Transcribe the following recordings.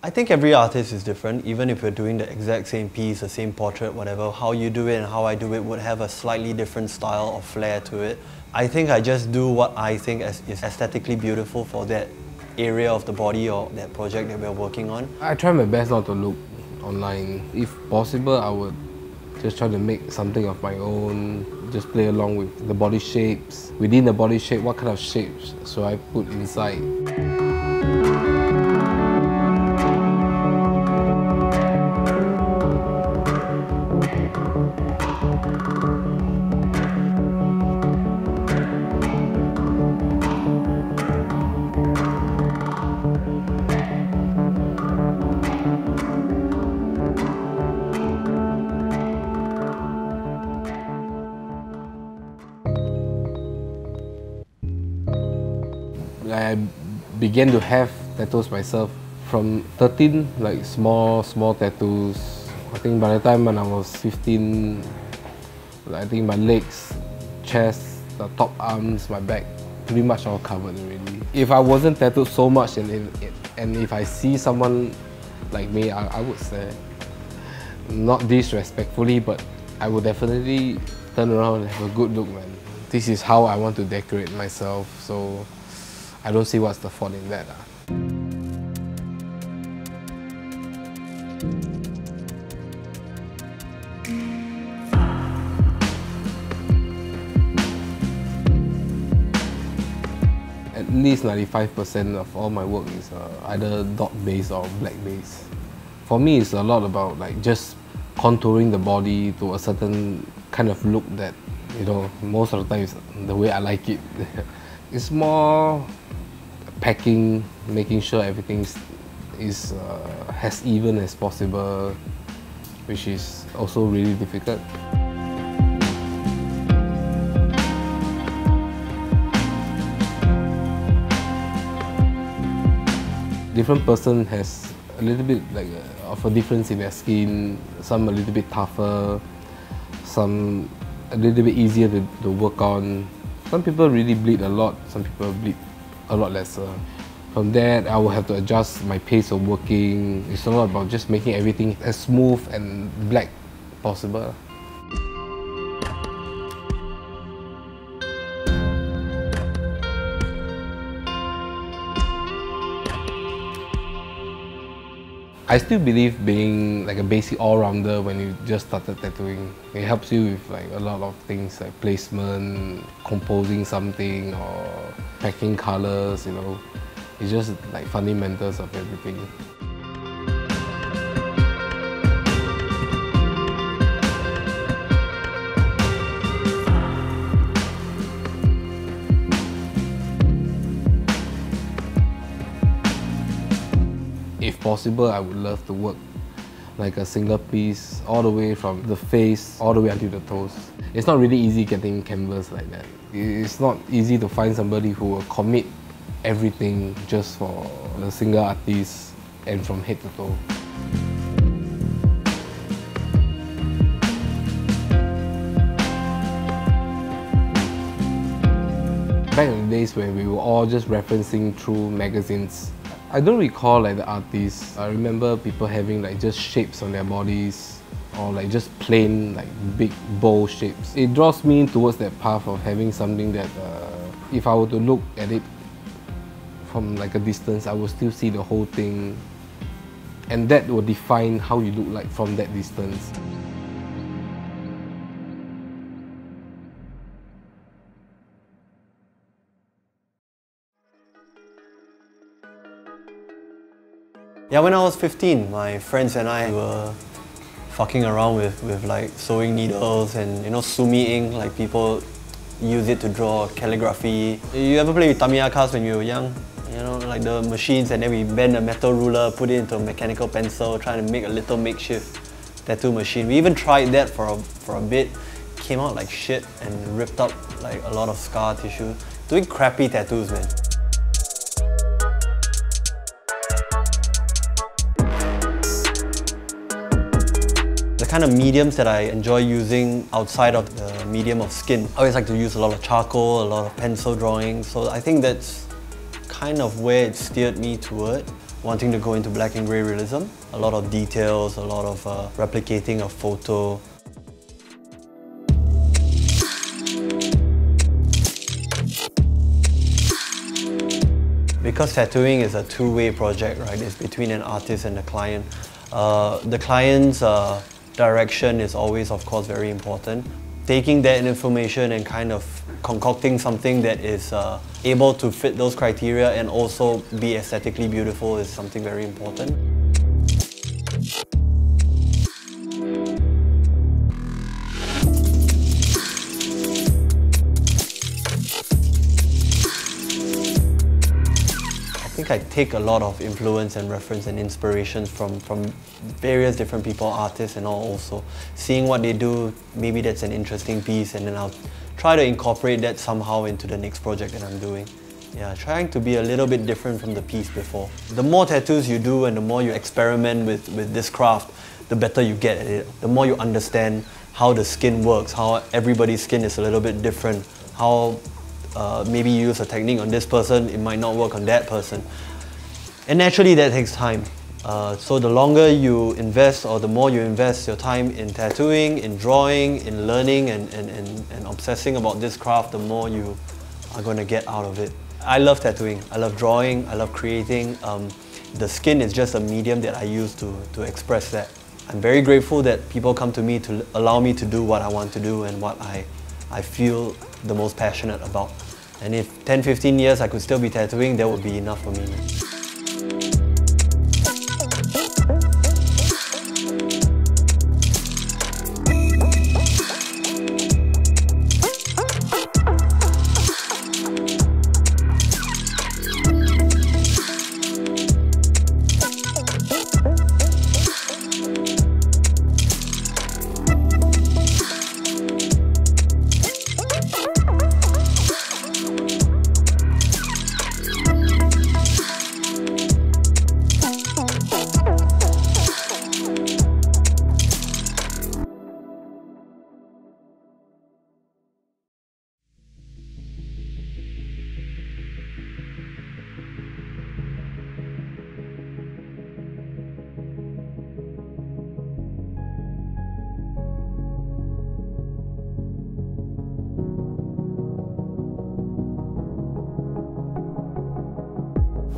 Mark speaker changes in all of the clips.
Speaker 1: I think every artist is different, even if we're doing the exact same piece, the same portrait, whatever, how you do it and how I do it would have a slightly different style or flair to it. I think I just do what I think is aesthetically beautiful for that area of the body or that project that we're working on.
Speaker 2: I try my best not to look online. If possible, I would just try to make something of my own, just play along with the body shapes. Within the body shape, what kind of shapes should I put inside? Began to have tattoos myself from 13, like small, small tattoos. I think by the time when I was 15, I think my legs, chest, the top arms, my back, pretty much all covered already. If I wasn't tattooed so much and if, and if I see someone like me, I, I would say, not disrespectfully, but I would definitely turn around and have a good look, man. This is how I want to decorate myself, so I don't see what's the fault in that. Uh. At least 95% of all my work is uh, either dot based or black based. For me, it's a lot about like just contouring the body to a certain kind of look that you know most of the time is the way I like it. it's more packing, making sure everything is uh, as even as possible, which is also really difficult. Different person has a little bit like uh, of a difference in their skin. Some a little bit tougher, some a little bit easier to, to work on. Some people really bleed a lot. Some people bleed a lot lesser. From that, I will have to adjust my pace of working. It's a lot about just making everything as smooth and black possible. I still believe being like a basic all-rounder when you just started tattooing. It helps you with like a lot of things like placement, composing something or packing colors, you know. It's just like fundamentals of everything. Possible, I would love to work like a single piece all the way from the face all the way until the toes. It's not really easy getting canvas like that. It's not easy to find somebody who will commit everything just for a single artist and from head to toe. Back in the days when we were all just referencing through magazines I don't recall like the artists. I remember people having like just shapes on their bodies or like just plain like big bowl shapes. It draws me towards that path of having something that uh, if I were to look at it from like a distance, I will still see the whole thing and that will define how you look like from that distance.
Speaker 1: Yeah, when I was 15, my friends and I were fucking around with, with like sewing needles and you know sumi ink, like people use it to draw calligraphy. You ever play with Tamiya cars when you were young? You know, like the machines and then we bend a metal ruler, put it into a mechanical pencil, trying to make a little makeshift tattoo machine. We even tried that for a, for a bit, came out like shit and ripped up like a lot of scar tissue. Doing crappy tattoos, man. Kind of mediums that I enjoy using outside of the medium of skin. I always like to use a lot of charcoal, a lot of pencil drawing, so I think that's kind of where it steered me toward wanting to go into black and grey realism. A lot of details, a lot of uh, replicating a photo. Because tattooing is a two-way project, right? It's between an artist and the client. Uh, the client's uh, direction is always, of course, very important. Taking that information and kind of concocting something that is uh, able to fit those criteria and also be aesthetically beautiful is something very important. Think I take a lot of influence and reference and inspirations from, from various different people, artists and all also. Seeing what they do, maybe that's an interesting piece and then I'll try to incorporate that somehow into the next project that I'm doing. Yeah, trying to be a little bit different from the piece before. The more tattoos you do and the more you experiment with, with this craft, the better you get at it. The more you understand how the skin works, how everybody's skin is a little bit different, how uh, maybe use a technique on this person, it might not work on that person. And naturally that takes time. Uh, so the longer you invest or the more you invest your time in tattooing, in drawing, in learning and, and, and, and obsessing about this craft, the more you are going to get out of it. I love tattooing, I love drawing, I love creating. Um, the skin is just a medium that I use to, to express that. I'm very grateful that people come to me to allow me to do what I want to do and what I, I feel the most passionate about. And if 10, 15 years I could still be tattooing, that would be enough for me.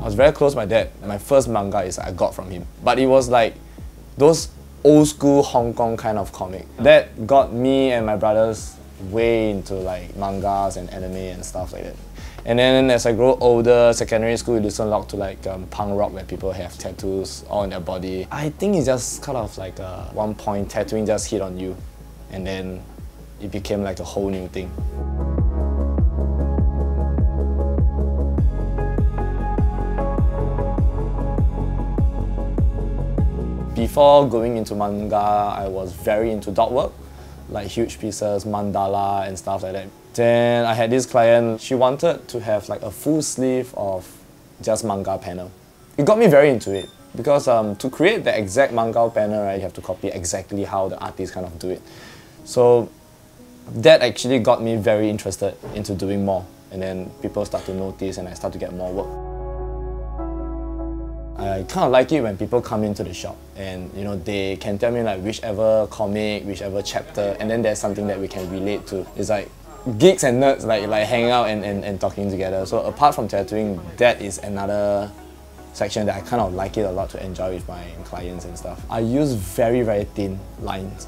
Speaker 3: I was very close to my dad. My first manga is I got from him. But it was like those old school Hong Kong kind of comic. That got me and my brothers way into like mangas and anime and stuff like that. And then as I grow older, secondary school, you listen a lot to like um, punk rock where people have tattoos all on their body. I think it's just kind of like uh, one point tattooing just hit on you. And then it became like a whole new thing. Before going into manga, I was very into dot work, like huge pieces, mandala and stuff like that. Then I had this client, she wanted to have like a full sleeve of just manga panel. It got me very into it because um, to create the exact manga panel, right, you have to copy exactly how the artist kind of do it. So that actually got me very interested into doing more. And then people start to notice and I start to get more work. I kind of like it when people come into the shop and you know they can tell me like whichever comic, whichever chapter, and then there's something that we can relate to. It's like geeks and nerds like like hanging out and, and, and talking together. So apart from tattooing, that is another section that I kind of like it a lot to enjoy with my clients and stuff. I use very very thin lines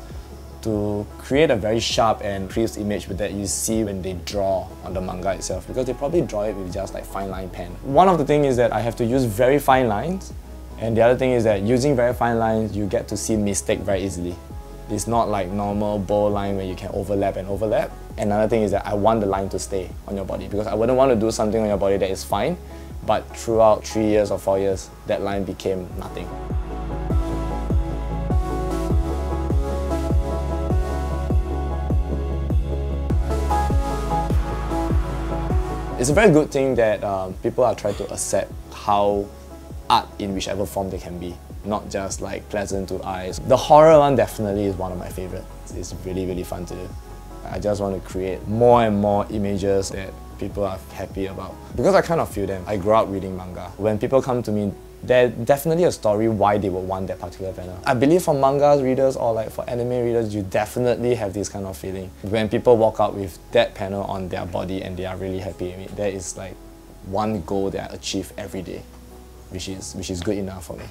Speaker 3: to create a very sharp and crisp image that you see when they draw on the manga itself because they probably draw it with just like fine line pen. One of the things is that I have to use very fine lines and the other thing is that using very fine lines you get to see mistake very easily. It's not like normal bow line where you can overlap and overlap. Another thing is that I want the line to stay on your body because I wouldn't want to do something on your body that is fine but throughout three years or four years that line became nothing. It's a very good thing that um, people are trying to accept how art in whichever form they can be. not just like pleasant to eyes. The horror one definitely is one of my favorites. It's really, really fun to do. I just want to create more and more images that people are happy about. Because I kind of feel them. I grew up reading manga. When people come to me, there's definitely a story why they would want that particular panel. I believe for manga readers or like for anime readers, you definitely have this kind of feeling. When people walk out with that panel on their body and they are really happy with it, that is like one goal that I achieve every day, which is, which is good enough for me.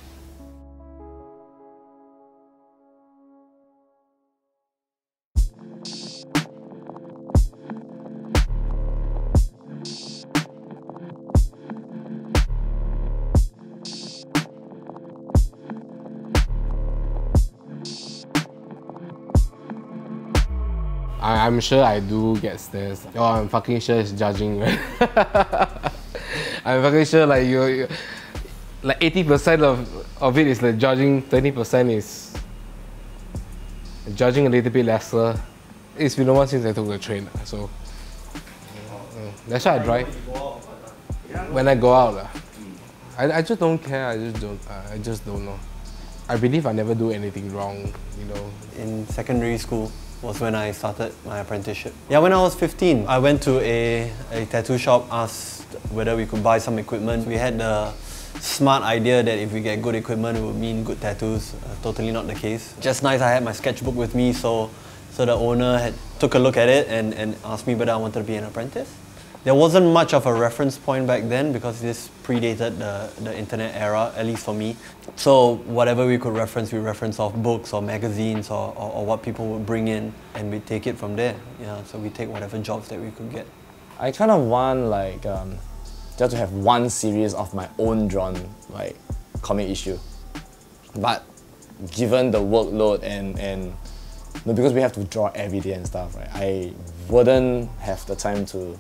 Speaker 2: I'm sure I do get stares. Oh, I'm fucking sure it's judging? I'm fucking sure like you, you like 80% of, of it is like judging, 20% is judging a little bit lesser. It's been a while since I took the train, so that's why I drive. When I go out, ah. I, I just don't care. I just don't. I just don't know. I believe I never do anything wrong, you know.
Speaker 1: In secondary school was when I started my apprenticeship. Yeah, when I was 15, I went to a, a tattoo shop, asked whether we could buy some equipment. We had the smart idea that if we get good equipment, it would mean good tattoos. Uh, totally not the case. Just nice, I had my sketchbook with me, so so the owner had took a look at it and, and asked me whether I wanted to be an apprentice. There wasn't much of a reference point back then because this predated the, the internet era, at least for me. So whatever we could reference, we reference off books or magazines or, or, or what people would bring in and we take it from there. Yeah, so we take whatever jobs that we could get.
Speaker 3: I kind of want like um, just to have one series of my own drawn like comic issue. But given the workload and and because we have to draw every day and stuff, right? I wouldn't have the time to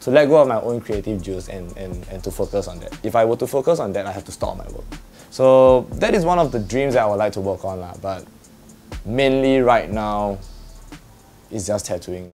Speaker 3: to let go of my own creative juice and, and, and to focus on that. If I were to focus on that, I have to stop my work. So that is one of the dreams that I would like to work on, but mainly right now, it's just tattooing.